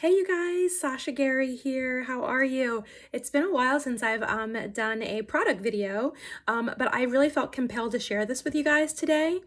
Hey you guys, Sasha Gary here. How are you? It's been a while since I've um, done a product video, um, but I really felt compelled to share this with you guys today.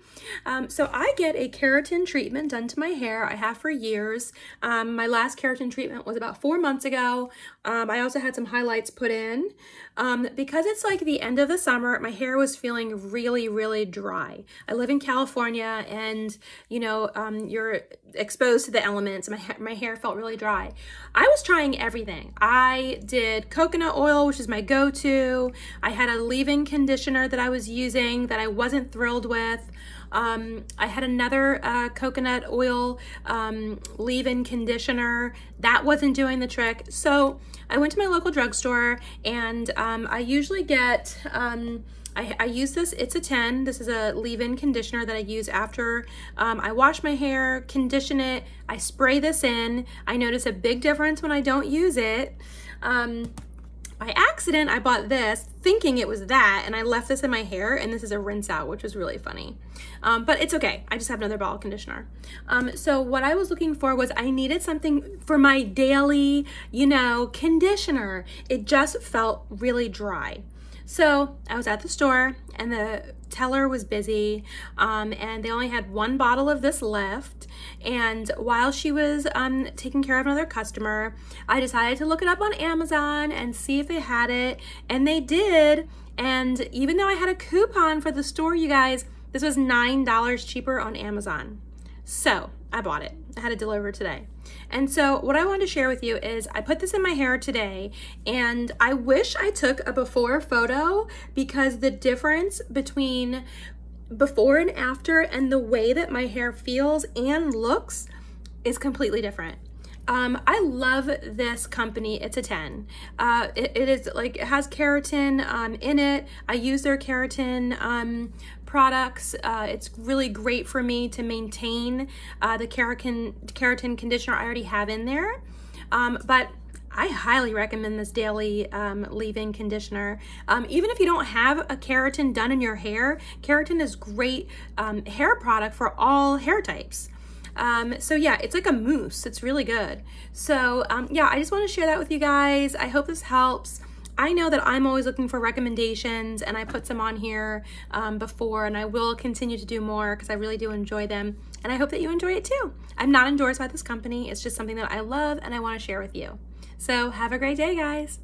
Um, so I get a keratin treatment done to my hair. I have for years. Um, my last keratin treatment was about four months ago. Um, I also had some highlights put in. Um, because it's like the end of the summer, my hair was feeling really, really dry. I live in California and, you know, you're exposed to the elements. My, my hair felt really dry dry. I was trying everything. I did coconut oil, which is my go-to. I had a leave-in conditioner that I was using that I wasn't thrilled with. Um, I had another uh, coconut oil um, leave-in conditioner. That wasn't doing the trick. So I went to my local drugstore and um, I usually get um, I, I, use this, it's a 10. This is a leave-in conditioner that I use after um, I wash my hair, condition it, I spray this in. I notice a big difference when I don't use it. Um, by accident, I bought this thinking it was that, and I left this in my hair, and this is a rinse out, which was really funny. Um, but it's okay. I just have another bottle conditioner. Um, so what I was looking for was I needed something for my daily, you know, conditioner. It just felt really dry. So I was at the store and the teller was busy um, and they only had one bottle of this left. And while she was um, taking care of another customer, I decided to look it up on Amazon and see if they had it. And they did. And even though I had a coupon for the store, you guys, this was $9 cheaper on Amazon. So I bought it. I had it delivered today. And so what I wanted to share with you is I put this in my hair today and I wish I took a before photo because the difference between before and after and the way that my hair feels and looks is completely different. Um, I love this company. It's a 10. Uh, it, it is like, it has keratin um, in it. I use their keratin um, products. Uh, it's really great for me to maintain uh, the keratin, keratin conditioner I already have in there. Um, but I highly recommend this daily um, leave-in conditioner. Um, even if you don't have a keratin done in your hair, keratin is great um, hair product for all hair types. Um, so yeah, it's like a mousse. It's really good. So um, yeah, I just want to share that with you guys. I hope this helps. I know that I'm always looking for recommendations and I put some on here um, before and I will continue to do more because I really do enjoy them and I hope that you enjoy it too. I'm not endorsed by this company. It's just something that I love and I want to share with you. So have a great day, guys.